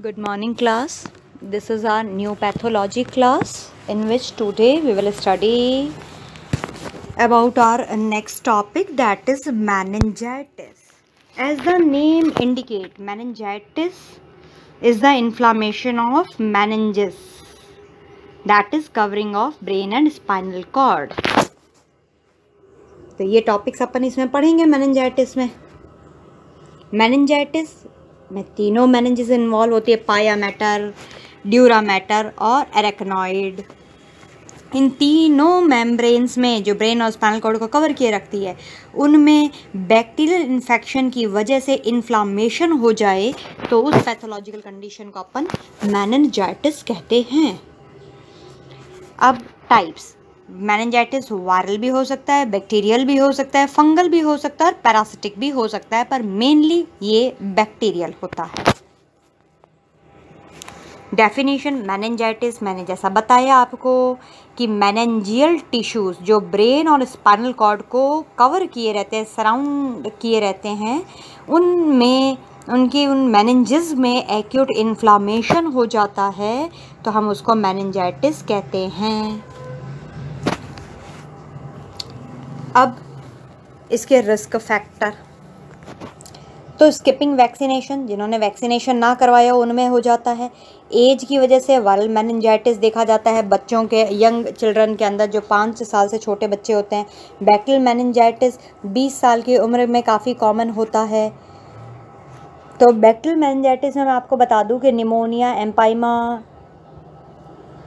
Good morning class. This is our new pathology class in which today we will study about our next topic that is meningitis. As the name indicate meningitis is the inflammation of meninges that is covering of brain and spinal cord. तो ये topics अपन इसमें पढ़ेंगे meningitis में meningitis में तीनों manages involve होती है, pia mater dura mater और एरेक्नॉइड इन तीनों मेम्ब्रेन्स में जो ब्रेन और स्पाइनल कॉर्ड को कवर किए रखती है, उनमें बैक्टीरियल इन्फेक्शन की वजह से इन्फ्लामेशन हो जाए तो उस पैथोलॉजिकल कंडीशन को अपन मैनजाइटिस कहते हैं। अब टाइप्स मैनेजाइटिस वायरल भी हो सकता है बैक्टीरियल भी हो सकता है फंगल भी हो सकता है और पैरासिटिक भी हो सकता है, पर मेनली ये बैक्टीरियल होता है। डेफिनेशन मैनेजाइटिस मैंने जैसा बताया आपको कि मैनेंजियल टिश्यूज़ जो ब्रेन और स्पाइनल कॉर्ड को कवर किए रहते हैं सराउंड किए रहते हैं, उनमें, उनके उन मैनेंजेस में एक्यूट इन्फ्लामेशन हो जाता है तो हम उसको मैनेंजाइटिस कहते हैं। अब इसके रिस्क फैक्टर तो स्किपिंग वैक्सीनेशन जिन्होंने वैक्सीनेशन ना करवाया, उनमें हो जाता है. एज की वजह से वायरल मैनजाइटिस देखा जाता है बच्चों के यंग चिल्ड्रन के अंदर, जो पाँच साल से छोटे बच्चे होते हैं. बैक्टीरियल मैनजाइटिस बीस साल की उम्र में काफ़ी कॉमन होता है. तो बैक्टीरियल मैनजाइटिस में मैं आपको बता दूँ कि निमोनिया एम्पाइमा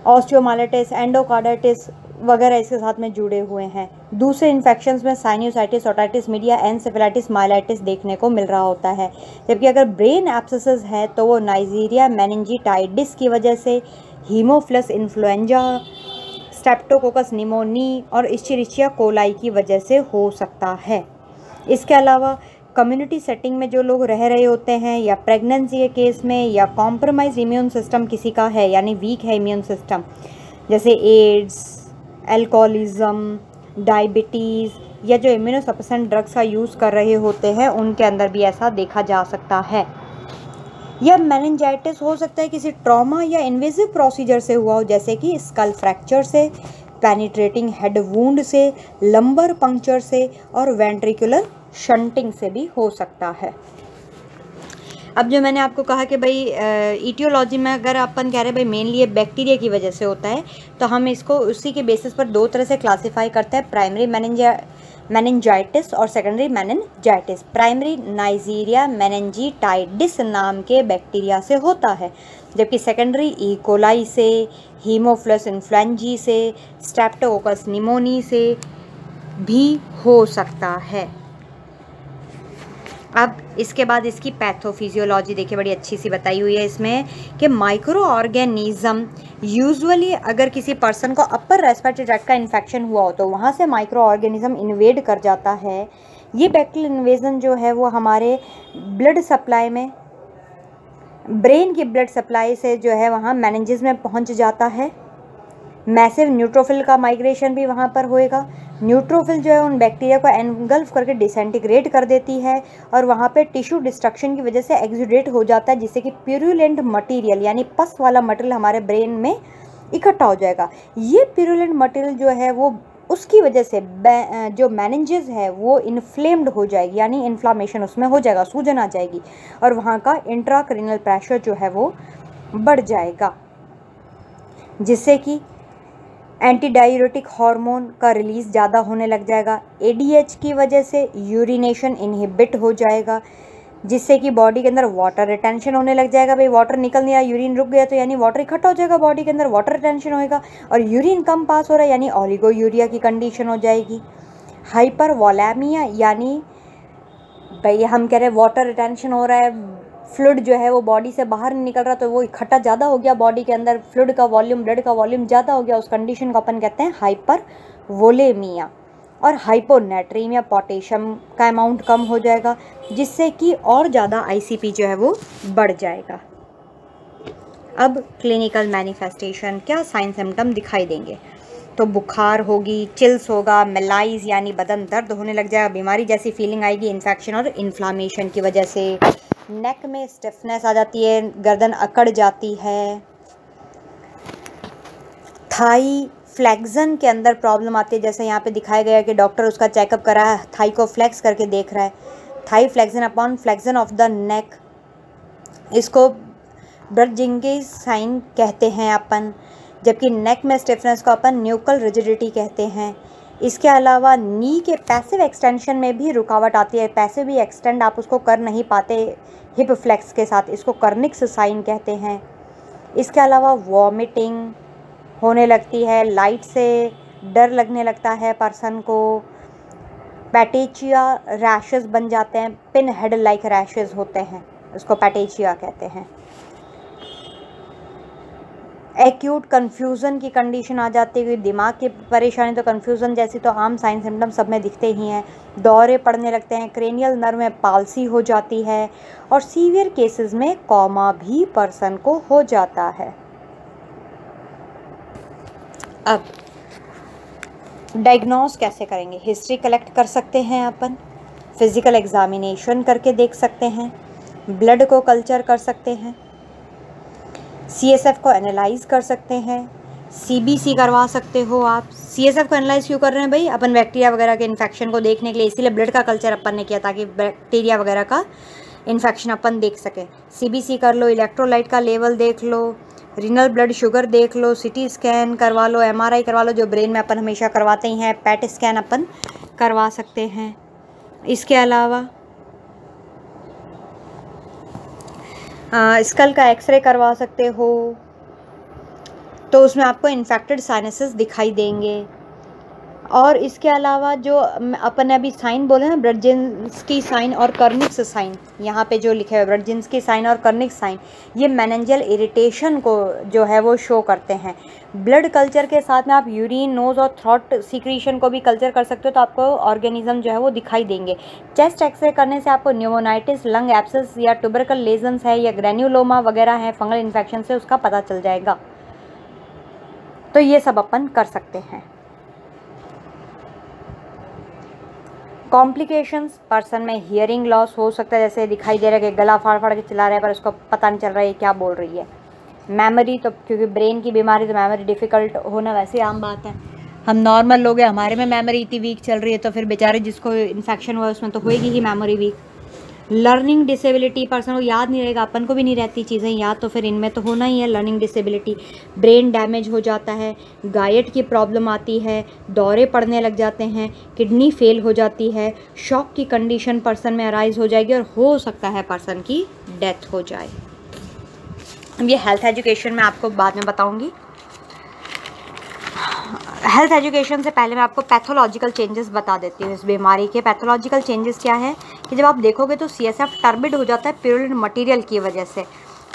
ऑस्टियोमाइलिटिस एंडोकार्डाइटिस वगैरह इसके साथ में जुड़े हुए हैं। दूसरे इन्फेक्शन में sinusitis otitis media encephalitis myelitis देखने को मिल रहा होता है। जबकि अगर ब्रेन एप्सिस है तो वो नाइजीरिया मैनजिटाइडिस की वजह से हीमोफ्लस इन्फ्लुएंजा स्टेप्टोकोकस निमोनी और इश्चिरिचिया कोलाई की वजह से हो सकता है। इसके अलावा कम्युनिटी सेटिंग में जो लोग रह रहे होते हैं, या प्रेगनेंसी के केस में, या कॉम्प्रोमाइज इम्यून सिस्टम किसी का है, यानी वीक है इम्यून सिस्टम जैसे एड्स एल्कोहलिज़म डायबिटीज़ या जो इम्यूनोसप्रेसेंट ड्रग्स का यूज़ कर रहे होते हैं, उनके अंदर भी ऐसा देखा जा सकता है। या मैनजाइटिस हो सकता है किसी ट्रॉमा या इन्वेजिव प्रोसीजर से हुआ हो, जैसे कि स्कल फ्रैक्चर से पेनिट्रेटिंग हेड वूंड से लंबर पंक्चर से, और वेंट्रिकुलर शंटिंग से भी हो सकता है। अब जो मैंने आपको कहा कि भाई ईटियोलॉजी में अगर अपन कह रहे हैं, भाई मेनली ये बैक्टीरिया की वजह से होता है तो हम इसको उसी के बेसिस पर दो तरह से क्लासीफाई करते हैं प्राइमरी मैनेंजा मैनेंजाइटिस और secondary meningitis primary Neisseria meningitidis नाम के बैक्टीरिया से होता है, जबकि सेकेंडरी ईकोलाई से हीमोफ्लस इन्फ्लुएंजी से स्टेप्टोकोकस निमोनी से भी हो सकता है। अब इसके बाद इसकी पैथोफिजियोलॉजी देखिए, बड़ी अच्छी सी बताई हुई है इसमें कि माइक्रो ऑर्गेनिज़म यूजुअली अगर किसी पर्सन को अपर रेस्पिरेटरी ट्रैक्ट का इन्फेक्शन हुआ हो तो वहाँ से माइक्रो ऑर्गेनिज़म इन्वेड कर जाता है। ये बैक्टीरियल इन्वेजन जो है, वो हमारे ब्लड सप्लाई में ब्रेन की ब्लड सप्लाई से जो है, वहाँ मैनेजेस में पहुँच जाता है। मैसिव न्यूट्रोफिल का माइग्रेशन भी वहाँ पर होएगा। न्यूट्रोफिल जो है उन बैक्टीरिया को एनगल्फ करके डिसेंटिग्रेट कर देती है और वहाँ पे टिश्यू डिस्ट्रक्शन की वजह से एक्जुडेट हो जाता है, जिससे कि प्यूरुलेंट मटेरियल यानी पस वाला मटेरियल हमारे ब्रेन में इकट्ठा हो जाएगा। ये प्यूरुलेंट मटेरियल जो है वो, उसकी वजह से जो मैनेजेस है, वो इन्फ्लेम्ड हो जाएगी, यानी इन्फ्लामेशन उसमें हो जाएगा, सूजन आ जाएगी और वहाँ का इंट्राक्रिनल प्रेशर जो है वो बढ़ जाएगा, जिससे कि एंटी डायूरेटिक हार्मोन का रिलीज़ ज़्यादा होने लग जाएगा। एडीएच की वजह से यूरिनेशन इनहिबिट हो जाएगा, जिससे कि बॉडी के अंदर वाटर रिटेंशन होने लग जाएगा। भाई वाटर निकल नहीं रहा यूरिन रुक गया तो यानी वाटर इकट्ठा हो जाएगा बॉडी के अंदर वाटर रिटेंशन होएगा और यूरिन कम पास हो रहा है, यानी ऑलिगो यूरिया की कंडीशन हो जाएगी। हाइपर वोलामिया यानी भाई, हम कह रहे हैं वाटर रिटेंशन हो रहा है फ्लूड जो है वो बॉडी से बाहर नहीं निकल रहा तो वो इकट्ठा ज़्यादा हो गया बॉडी के अंदर फ्लूड का वॉल्यूम, ब्लड का वॉल्यूम ज़्यादा हो गया, उस कंडीशन को अपन कहते हैं हाइपर वोलेमिया और हाइपोनेट्रीमिया पोटेशियम का अमाउंट कम हो जाएगा, जिससे कि और ज़्यादा आईसीपी जो है वो बढ़ जाएगा। अब क्लिनिकल मैनिफेस्टेशन, क्या साइन सिम्टम दिखाई देंगे? तो बुखार होगी, चिल्स होगा, मेलाइज यानी बदन दर्द होने लग जाएगा, बीमारी जैसी फीलिंग आएगी, इन्फेक्शन और इन्फ्लामेशन की वजह से। नेक में स्टिफनेस आ जाती है, गर्दन अकड़ जाती है। थाई फ्लैक्जन के अंदर प्रॉब्लम आती है, जैसे यहाँ पे दिखाया गया कि डॉक्टर उसका चेकअप करा है, थाई को फ्लैक्स करके देख रहा है। Thigh flexion upon flexion of the neck. इसको ब्रजिंगे साइन कहते हैं अपन, जबकि नेक में स्टिफनेस को अपन न्यूकल रिजिडिटी कहते हैं। इसके अलावा नी के पैसिव एक्सटेंशन में भी रुकावट आती है। पैसिव भी एक्सटेंड आप उसको कर नहीं पाते, हिप फ्लेक्स के साथ इसको कर्निक्स साइन कहते हैं। इसके अलावा वॉमिटिंग होने लगती है, लाइट से डर लगने लगता है पर्सन को। पैटेचिया रैशेस बन जाते हैं, पिन हेड लाइक रैशेस होते हैं, उसको पैटेचिया कहते हैं। एक्यूट कन्फ्यूज़न की कंडीशन आ जाती है दिमाग की परेशानी तो कन्फ्यूज़न जैसी तो आम साइन सिम्टम सब में दिखते ही हैं। दौरे पड़ने लगते हैं क्रेनियल नर्व में पालसी हो जाती है और सीवियर केसेस में कॉमा भी पर्सन को हो जाता है। अब डायग्नोस कैसे करेंगे? हिस्ट्री कलेक्ट कर सकते हैं अपन फ़िज़िकल एग्ज़ामिनेशन करके देख सकते हैं ब्लड को कल्चर कर सकते हैं। सीएसएफ को एनालाइज कर सकते हैं सीबीसी करवा सकते हो आप। सीएसएफ को एनालाइज क्यों कर रहे हैं भाई? अपन बैक्टीरिया वगैरह के इन्फेक्शन को देखने के लिए, इसीलिए ब्लड का कल्चर अपन ने किया ताकि बैक्टीरिया वगैरह का इन्फेक्शन अपन देख सकें। सीबीसी कर लो इलेक्ट्रोलाइट का लेवल देख लो रिनल ब्लड शुगर देख लो सिटी स्कैन करवा लो एमआरआई करवा लो, जो ब्रेन में अपन हमेशा करवाते ही हैं पैट स्कैन अपन करवा सकते हैं। इसके अलावा स्कल का एक्सरे करवा सकते हो। तो उसमें आपको इन्फेक्टेड साइनसेस दिखाई देंगे। और इसके अलावा जो अपन ने अभी साइन बोले ना ब्रडजिन्स की साइन और कर्निक्स साइन, यहाँ पे जो लिखे हुए ब्रडजिन्स की साइन और कर्निक्स साइन, ये मैनेंजल इरिटेशन को जो है वो शो करते हैं। ब्लड कल्चर के साथ में आप यूरिन नोज़ और थ्रॉट सिक्रीशन को भी कल्चर कर सकते हो तो आपको ऑर्गेनिज्म जो है वो दिखाई देंगे। चेस्ट एक्सरे करने से आपको न्यूमोनाइटिस लंग एप्सिस या ट्यूबरकल लेजन्स है या ग्रेन्यूलोमा वगैरह है फंगल इन्फेक्शन से उसका पता चल जाएगा। तो ये सब अपन कर सकते हैं। कॉम्प्लिकेशंस पर्सन में हियरिंग लॉस हो सकता है, जैसे दिखाई दे रहा है कि गला फाड़ फाड़ के चला रहा है, पर उसको पता नहीं चल रहा है क्या बोल रही है। मेमोरी तो क्योंकि ब्रेन की बीमारी तो मेमोरी डिफ़िकल्ट होना वैसे आम बात है। हम नॉर्मल लोग हैं, हमारे में मेमोरी इतनी वीक चल रही है तो फिर बेचारे जिसको इन्फेक्शन हुआ उसमें तो होएगी ही memory weak learning disability person को याद नहीं रहेगा, अपन को भी नहीं रहती चीज़ें याद तो फिर इनमें तो होना ही है लर्निंग डिसेबिलिटी ब्रेन डैमेज हो जाता है गायट की प्रॉब्लम आती है, दौरे पड़ने लग जाते हैं किडनी फेल हो जाती है शॉक की कंडीशन पर्सन में अराइज हो जाएगी और हो सकता है पर्सन की डेथ हो जाए। ये हेल्थ एजुकेशन में आपको बाद में बताऊँगी। हेल्थ एजुकेशन से पहले मैं आपको पैथोलॉजिकल चेंजेस बता देती हूँ। इस बीमारी के पैथोलॉजिकल चेंजेस क्या है? कि जब आप देखोगे तो सी एस एफ़ टर्बिड हो जाता है प्योरल मटीरियल की वजह से।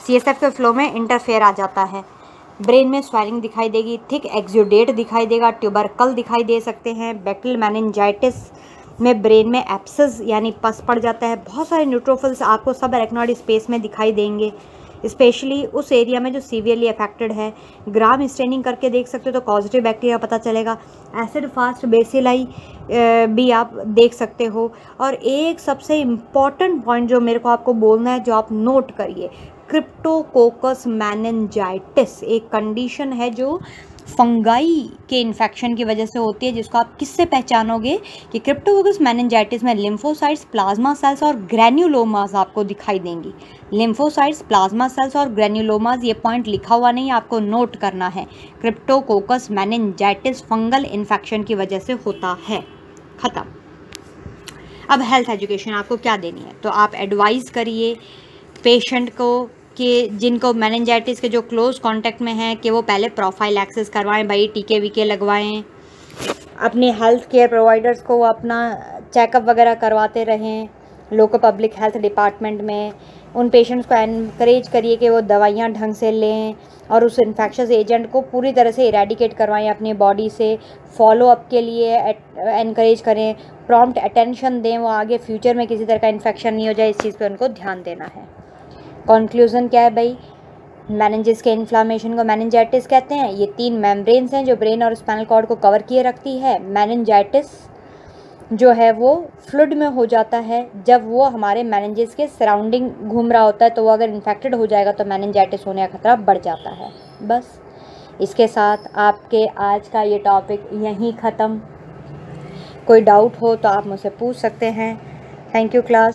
सी एस एफ़ के फ्लो में इंटरफेयर आ जाता है। ब्रेन में स्वेलिंग दिखाई देगी थिक एक्जोडेट दिखाई देगा ट्यूबरकल दिखाई दे सकते हैं बैक्टल मैनजाइटिस में ब्रेन में एप्सस यानी पस पड़ जाता है। बहुत सारे न्यूट्रोफिल्स आपको सब एरेक्नॉइड स्पेस में दिखाई देंगे। स्पेशली उस एरिया में जो सीवियरली अफेक्टेड है ग्राम स्टेनिंग करके देख सकते हो तो पॉजिटिव बैक्टीरिया पता चलेगा। एसिड फास्ट बेसिलाई भी आप देख सकते हो। और एक सबसे इंपॉर्टेंट पॉइंट जो मेरे को आपको बोलना है, जो आप नोट करिए क्रिप्टोकोकस मैनजाइटिस एक कंडीशन है जो फंगाई के इन्फेक्शन की वजह से होती है, जिसको आप किससे पहचानोगे? कि क्रिप्टोकोकस मैनजाइटिस में लिम्फोसाइट्स प्लाज्मा सेल्स और ग्रैन्यूलोमास आपको दिखाई देंगी। लिम्फोसाइट्स प्लाज्मा सेल्स और ग्रैन्यूलोमास ये पॉइंट लिखा हुआ नहीं, आपको नोट करना है। क्रिप्टोकोकस मैनजाइटिस फंगल इन्फेक्शन की वजह से होता है। ख़त्म। अब हेल्थ एजुकेशन आपको क्या देनी है? तो आप एडवाइस करिए पेशेंट को कि जिनको मैनेंजाइटिस के जो क्लोज कांटेक्ट में हैं, कि वो पहले प्रोफ़ाइल एक्सेस करवाएँ, भाई टीके वीके लगवाएँ। अपने हेल्थ केयर प्रोवाइडर्स को अपना चेकअप वगैरह करवाते रहें लोकल पब्लिक हेल्थ डिपार्टमेंट में। उन पेशेंट्स को एनकरेज करिए कि वो दवाइयाँ ढंग से लें और उस इन्फेक्शस एजेंट को पूरी तरह से इरेडिकेट करवाएँ अपनी बॉडी से। फॉलो अप के लिए इनक्रेज करें प्रॉम्प्ट अटेंशन दें, वो आगे फ्यूचर में किसी तरह का इन्फेक्शन नहीं हो जाए, इस चीज़ पे उनको ध्यान देना है। कंक्लूज़न क्या है भाई? मैनेजिस के इन्फ्लामेशन को मैनेंजाइटिस कहते हैं। ये तीन मेम्ब्रेन्स हैं जो ब्रेन और स्पाइनल कॉर्ड को कवर किए रखती है। मैनेंजाइटिस जो है वो फ्लूड में हो जाता है। जब वो हमारे मैनेजेस के सराउंडिंग घूम रहा होता है तो वो अगर इन्फेक्टेड हो जाएगा तो मैनेंजाइटिस होने का खतरा बढ़ जाता है। बस। इसके साथ आपके आज का ये टॉपिक यहीं ख़त्म। कोई डाउट हो तो आप मुझसे पूछ सकते हैं। Thank you class